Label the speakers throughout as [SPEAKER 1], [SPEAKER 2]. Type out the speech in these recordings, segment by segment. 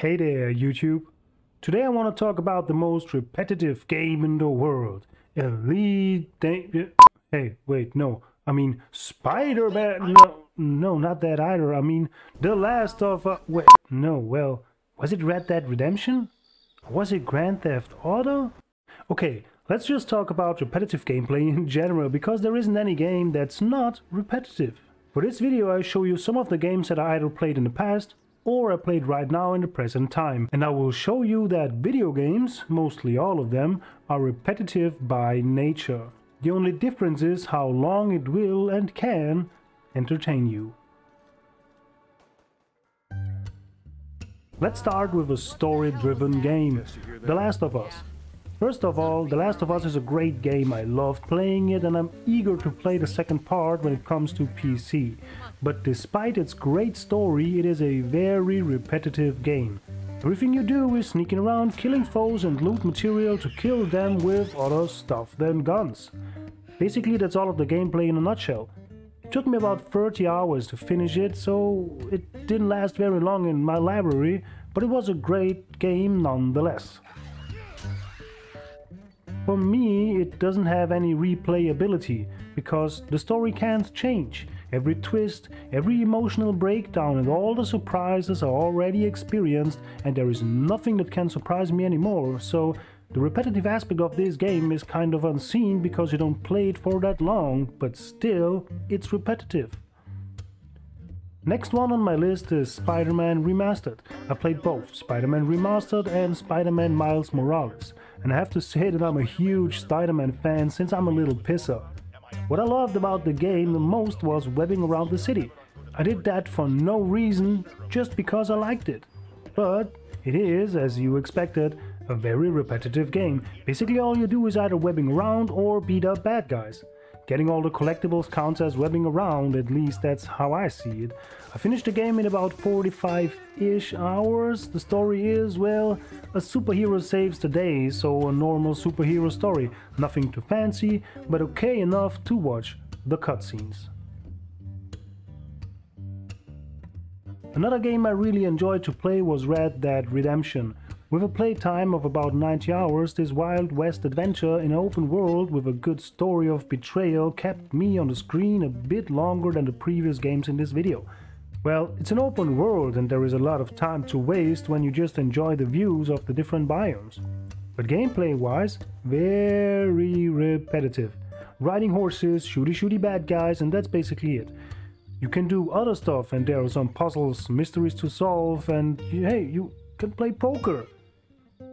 [SPEAKER 1] Hey there, YouTube. Today I want to talk about the most repetitive game in the world. Elite Hey, wait, no. I mean, Spider-Man. No, no, not that either. I mean, The Last of Us. Wait, no, well, was it Red Dead Redemption? Was it Grand Theft Auto? Okay, let's just talk about repetitive gameplay in general, because there isn't any game that's not repetitive. For this video I show you some of the games that I either played in the past or I played right now in the present time. And I will show you that video games, mostly all of them, are repetitive by nature. The only difference is how long it will and can entertain you. Let's start with a story-driven game, The Last of Us. First of all, The Last of Us is a great game, I love playing it and I'm eager to play the second part when it comes to PC. But despite its great story, it is a very repetitive game. Everything you do is sneaking around, killing foes and loot material to kill them with other stuff than guns. Basically that's all of the gameplay in a nutshell. It took me about 30 hours to finish it, so it didn't last very long in my library, but it was a great game nonetheless. For me, it doesn't have any replayability, because the story can't change. Every twist, every emotional breakdown and all the surprises are already experienced and there is nothing that can surprise me anymore, so the repetitive aspect of this game is kind of unseen because you don't play it for that long, but still, it's repetitive. Next one on my list is Spider-Man Remastered. I played both Spider-Man Remastered and Spider-Man Miles Morales, and I have to say that I'm a huge Spider-Man fan since I'm a little pisser. What I loved about the game the most was webbing around the city. I did that for no reason, just because I liked it. But it is, as you expected, a very repetitive game. Basically all you do is either webbing around or beat up bad guys. Getting all the collectibles counts as webbing around, at least that's how I see it. I finished the game in about 45-ish hours. The story is, well, a superhero saves the day, so a normal superhero story. Nothing too fancy, but okay enough to watch the cutscenes. Another game I really enjoyed to play was Red Dead Redemption. With a playtime of about 90 hours, this Wild West adventure in open world with a good story of betrayal kept me on the screen a bit longer than the previous games in this video. Well, it's an open world and there is a lot of time to waste when you just enjoy the views of the different biomes. But gameplay wise, very repetitive. Riding horses, shooty shooty bad guys and that's basically it. You can do other stuff and there are some puzzles, mysteries to solve and hey, you can play poker.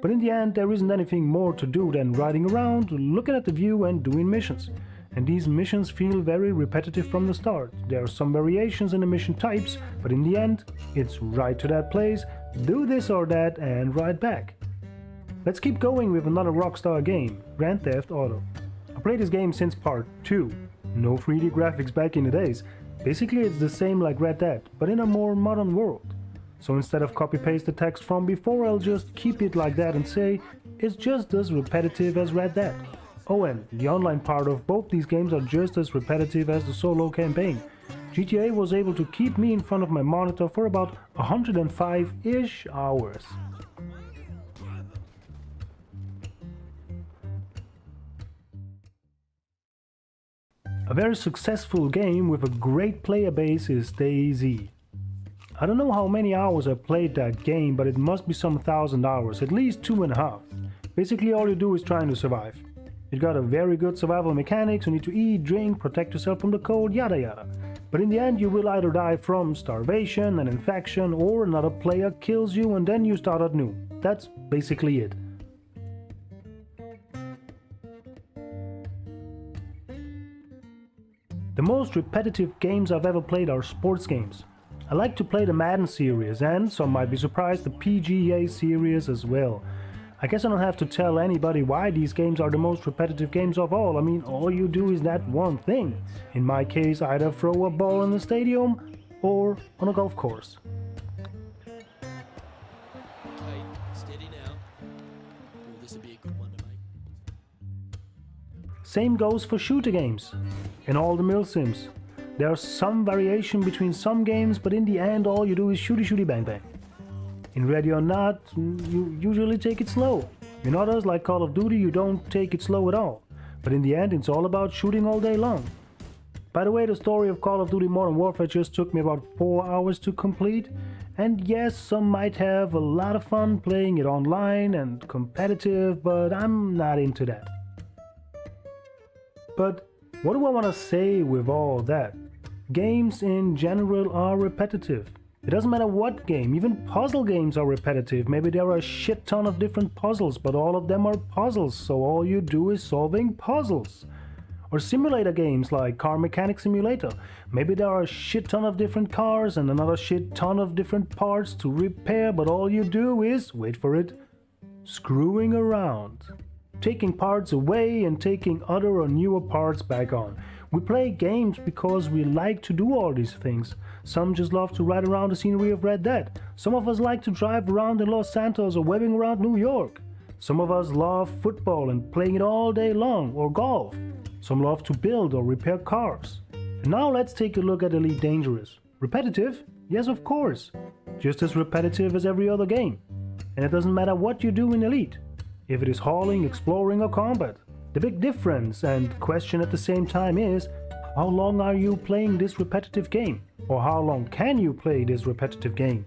[SPEAKER 1] But in the end, there isn't anything more to do than riding around, looking at the view and doing missions. And these missions feel very repetitive from the start. There are some variations in the mission types, but in the end, it's ride to that place, do this or that and ride back. Let's keep going with another Rockstar game, Grand Theft Auto. I played this game since part 2. No 3D graphics back in the days. Basically it's the same like Red Dead, but in a more modern world. So instead of copy paste the text from before, I'll just keep it like that and say it's just as repetitive as Red Dead. Oh and the online part of both these games are just as repetitive as the solo campaign. GTA was able to keep me in front of my monitor for about 105-ish hours. A very successful game with a great player base is DayZ. I don't know how many hours I played that game, but it must be some thousand hours, at least two and a half. Basically all you do is trying to survive. It got a very good survival mechanics, you need to eat, drink, protect yourself from the cold, yada yada. But in the end you will either die from starvation, an infection, or another player kills you and then you start at new. That's basically it. The most repetitive games I've ever played are sports games. I like to play the Madden series and, some might be surprised, the PGA series as well. I guess I don't have to tell anybody why these games are the most repetitive games of all. I mean, all you do is that one thing. In my case, either throw a ball in the stadium or on a golf course. Same goes for shooter games. In all the milsims, there's some variation between some games, but in the end all you do is shooty shooty bang bang. In Ready or Not, you usually take it slow. In others, like Call of Duty, you don't take it slow at all. But in the end, it's all about shooting all day long. By the way, the story of Call of Duty Modern Warfare just took me about 4 hours to complete. And yes, some might have a lot of fun playing it online and competitive, but I'm not into that. But what do I want to say with all that? Games in general are repetitive. It doesn't matter what game, even puzzle games are repetitive. Maybe there are a shit ton of different puzzles, but all of them are puzzles, so all you do is solving puzzles. Or simulator games like Car Mechanic Simulator. Maybe there are a shit ton of different cars and another shit ton of different parts to repair, but all you do is, wait for it, screwing around. Taking parts away and taking other or newer parts back on. We play games because we like to do all these things. Some just love to ride around the scenery of Red Dead. Some of us like to drive around in Los Santos or webbing around New York. Some of us love football and playing it all day long, or golf. Some love to build or repair cars. And now let's take a look at Elite Dangerous. Repetitive? Yes, of course. Just as repetitive as every other game. And it doesn't matter what you do in Elite. If it is hauling, exploring, or combat. The big difference and question at the same time is how long are you playing this repetitive game? Or how long can you play this repetitive game?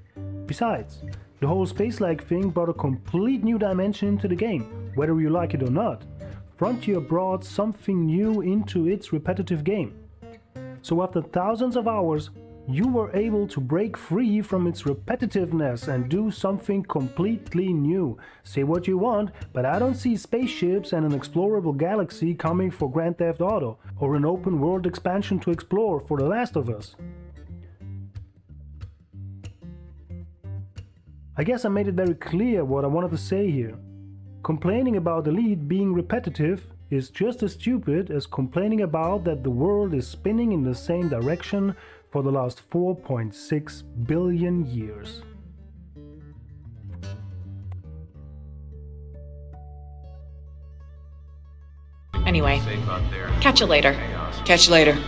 [SPEAKER 1] Besides, the whole space lag thing brought a complete new dimension into the game, whether you like it or not. Frontier brought something new into its repetitive game. So after thousands of hours, you were able to break free from its repetitiveness and do something completely new. Say what you want, but I don't see spaceships and an explorable galaxy coming for Grand Theft Auto, or an open world expansion to explore for The Last of Us. I guess I made it very clear what I wanted to say here. Complaining about Elite being repetitive is just as stupid as complaining about that the world is spinning in the same direction for the last 4.6 billion years.
[SPEAKER 2] Anyway, catch you later.
[SPEAKER 3] Catch you later.